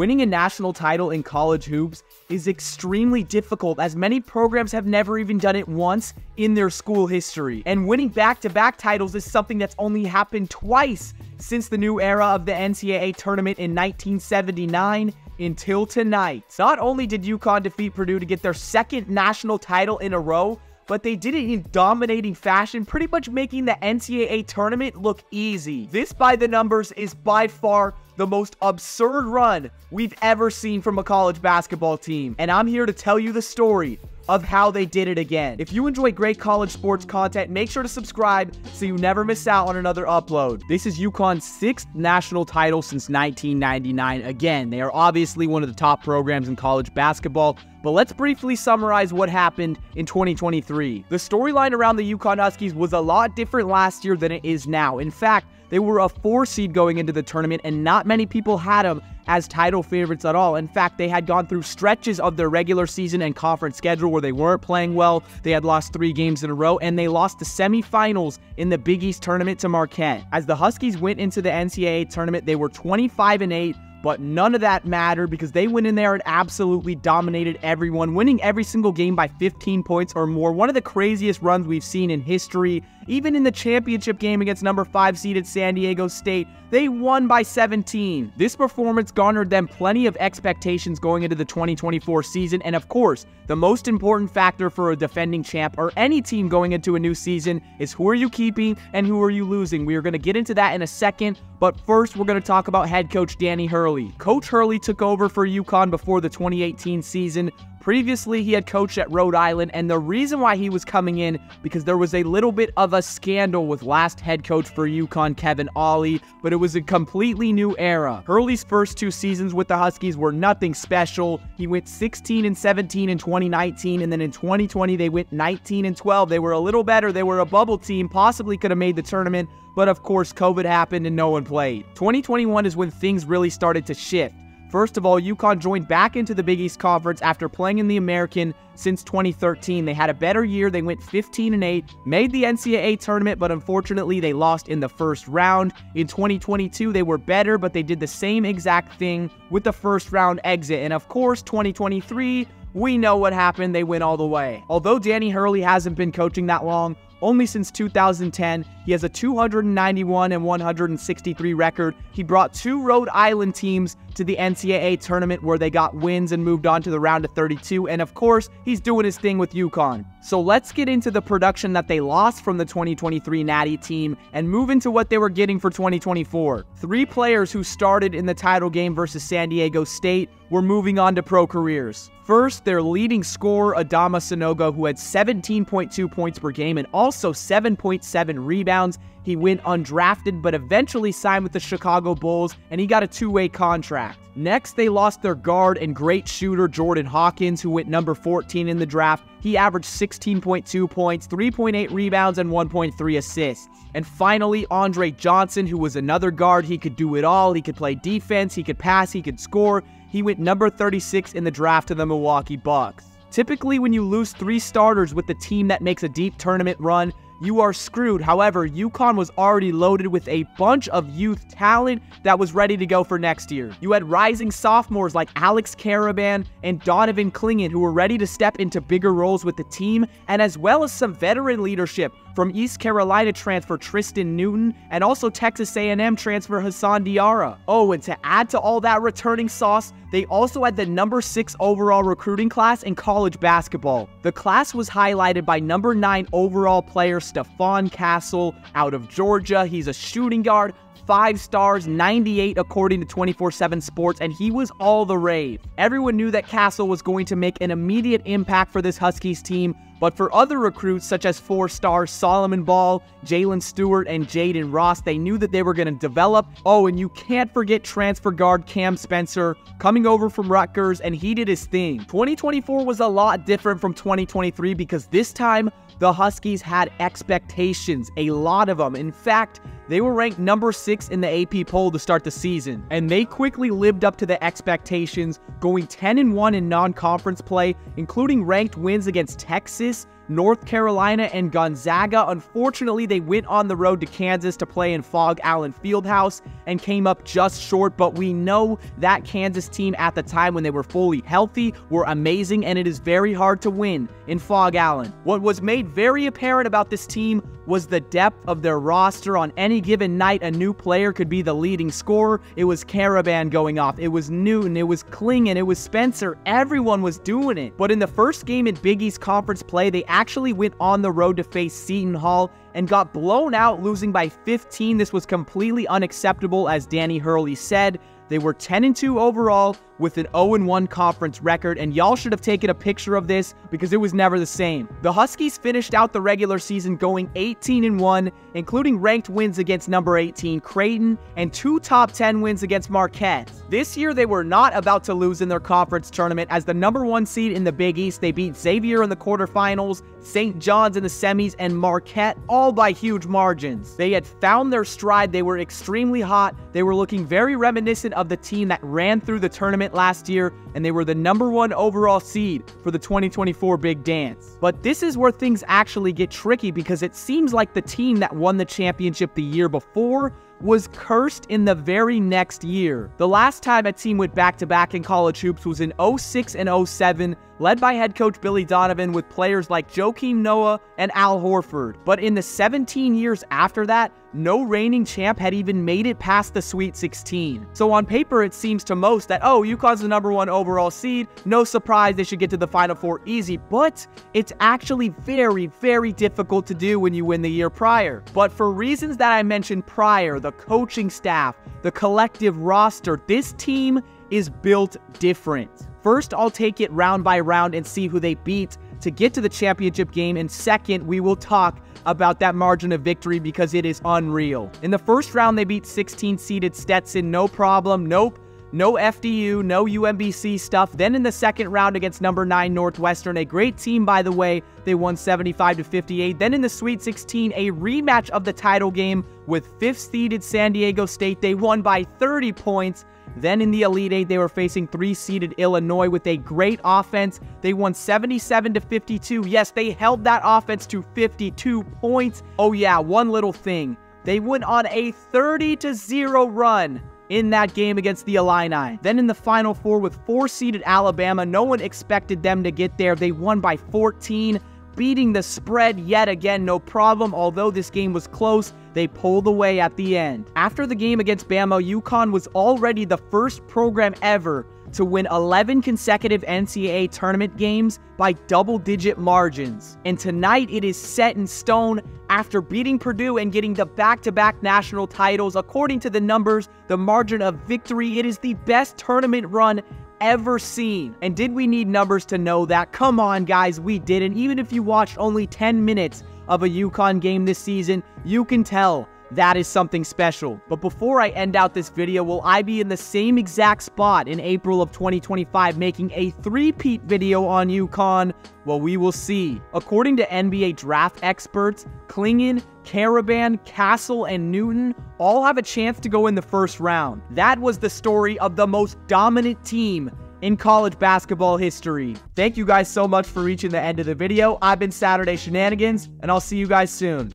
Winning a national title in college hoops is extremely difficult as many programs have never even done it once in their school history. And winning back-to-back titles is something that's only happened twice since the new era of the NCAA tournament in 1979 until tonight. Not only did UConn defeat Purdue to get their second national title in a row, but they did it in dominating fashion, pretty much making the NCAA tournament look easy. This by the numbers is by far the most absurd run we've ever seen from a college basketball team. And I'm here to tell you the story of how they did it again. If you enjoy great college sports content, make sure to subscribe so you never miss out on another upload. This is UConn's sixth national title since 1999. Again, they are obviously one of the top programs in college basketball, but let's briefly summarize what happened in 2023. The storyline around the UConn Huskies was a lot different last year than it is now. In fact, they were a four seed going into the tournament, and not many people had them as title favorites at all. In fact, they had gone through stretches of their regular season and conference schedule where they weren't playing well. They had lost three games in a row, and they lost the semifinals in the Big East tournament to Marquette. As the Huskies went into the NCAA tournament, they were 25 and 8 but none of that mattered because they went in there and absolutely dominated everyone, winning every single game by 15 points or more. One of the craziest runs we've seen in history. Even in the championship game against number 5 seeded San Diego State, they won by 17. This performance garnered them plenty of expectations going into the 2024 season, and of course, the most important factor for a defending champ or any team going into a new season is who are you keeping and who are you losing. We are going to get into that in a second, but first we're going to talk about head coach Danny Hurley. Coach Hurley took over for UConn before the 2018 season, Previously, he had coached at Rhode Island, and the reason why he was coming in because there was a little bit of a scandal with last head coach for UConn, Kevin Ollie, but it was a completely new era. Hurley's first two seasons with the Huskies were nothing special. He went 16 and 17 in 2019, and then in 2020 they went 19 and 12. They were a little better. They were a bubble team, possibly could have made the tournament, but of course COVID happened and no one played. 2021 is when things really started to shift. First of all, UConn joined back into the Big East Conference after playing in the American since 2013. They had a better year. They went 15 and 8, made the NCAA tournament, but unfortunately they lost in the first round. In 2022, they were better, but they did the same exact thing with the first round exit. And of course, 2023, we know what happened. They went all the way. Although Danny Hurley hasn't been coaching that long, only since 2010, he has a 291 and 163 record. He brought two Rhode Island teams to the NCAA tournament where they got wins and moved on to the round of 32. And of course, he's doing his thing with UConn. So let's get into the production that they lost from the 2023 Natty team and move into what they were getting for 2024. Three players who started in the title game versus San Diego State were moving on to pro careers. First, their leading scorer, Adama Sanogo, who had 17.2 points per game and also 7.7 rebounds. He went undrafted, but eventually signed with the Chicago Bulls, and he got a two way contract. Next, they lost their guard and great shooter Jordan Hawkins, who went number 14 in the draft. He averaged 16.2 points, 3.8 rebounds, and 1.3 assists. And finally, Andre Johnson, who was another guard. He could do it all. He could play defense, he could pass, he could score. He went number 36 in the draft to the Milwaukee Bucks. Typically, when you lose three starters with the team that makes a deep tournament run, you are screwed. However, UConn was already loaded with a bunch of youth talent that was ready to go for next year. You had rising sophomores like Alex Karaban and Donovan Clingan who were ready to step into bigger roles with the team, and as well as some veteran leadership from East Carolina transfer Tristan Newton and also Texas A&M transfer Hassan Diarra. Oh, and to add to all that returning sauce, they also had the number 6 overall recruiting class in college basketball. The class was highlighted by number 9 overall player Stephon Castle out of Georgia. He's a shooting guard, five stars, 98 according to 24 7 Sports, and he was all the rave. Everyone knew that Castle was going to make an immediate impact for this Huskies team, but for other recruits, such as four star Solomon Ball, Jaylin Stewart, and Jayden Ross, they knew that they were going to develop. Oh, and you can't forget transfer guard Cam Spencer coming over from Rutgers, and he did his thing. 2024 was a lot different from 2023 because this time the Huskies had expectations, a lot of them. In fact, They were ranked number 6 in the AP poll to start the season, and they quickly lived up to the expectations, going 10 1 in non-conference play, including ranked wins against Texas, North Carolina, and Gonzaga. Unfortunately, they went on the road to Kansas to play in Phog Allen Fieldhouse and came up just short, but we know that Kansas team at the time when they were fully healthy were amazing, and it is very hard to win in Phog Allen. What was made very apparent about this team was the depth of their roster. On any given night, a new player could be the leading scorer. It was Karaban going off. It was Newton. It was Clingan. It was Spencer. Everyone was doing it. But in the first game in Big East Conference play, they actually went on the road to face Seton Hall and got blown out, losing by 15. This was completely unacceptable, as Danny Hurley said. They were 10 2 overall with an 0 1 conference record, and y'all should have taken a picture of this because it was never the same. The Huskies finished out the regular season going 18 1, including ranked wins against number 18 Creighton and two top 10 wins against Marquette. This year, they were not about to lose in their conference tournament as the number one seed in the Big East. They beat Xavier in the quarterfinals, St. John's in the semis, and Marquette all by huge margins. They had found their stride. They were extremely hot. They were looking very reminiscent of the team that ran through the tournament last year, and they were the number one overall seed for the 2024 Big Dance. But this is where things actually get tricky because it seems like the team that won the championship the year before was cursed in the very next year. The last time a team went back to back in college hoops was in 06 and 07, led by head coach Billy Donovan with players like Joakim Noah and Al Horford. But in the 17 years after that, no reigning champ had even made it past the Sweet 16. So on paper, it seems to most that, oh, UConn's the number one overall seed, no surprise they should get to the Final Four easy, but it's actually very, very difficult to do when you win the year prior. But for reasons that I mentioned prior, the coaching staff, the collective roster, this team is built different. First, I'll take it round by round and see who they beat to get to the championship game, and second, we will talk about that margin of victory because it is unreal. In the first round, they beat 16 seeded Stetson, no problem. Nope. No FDU, no UMBC stuff. Then in the second round against number 9 Northwestern, a great team by the way, they won 75 to 58. Then in the Sweet 16, a rematch of the title game with 5th seeded San Diego State. They won by 30 points. Then in the Elite Eight, they were facing three seeded Illinois with a great offense. They won 77 to 52. Yes, they held that offense to 52 points. Oh, yeah, one little thing. They went on a 30 to 0 run in that game against the Illini. Then in the Final Four with four seeded Alabama, no one expected them to get there. They won by 14 beating the spread yet again, no problem. Although this game was close, they pulled away at the end. After the game against Bama, UConn was already the first program ever to win 11 consecutive NCAA tournament games by double digit margins. And tonight it is set in stone after beating Purdue and getting the back to back national titles. According to the numbers, the margin of victory, it is the best tournament run ever seen. And did we need numbers to know that? Come on, guys, we didn't. Even if you watched only 10 minutes of a UConn game this season, you can tell that is something special. But before I end out this video, will I be in the same exact spot in April of 2025 making a three-peat video on UConn? Well, we will see. According to NBA draft experts, Clingan, Karaban, Castle, and Newton all have a chance to go in the first round. That was the story of the most dominant team in college basketball history. Thank you guys so much for reaching the end of the video. I've been Saturday Shenanigans, and I'll see you guys soon.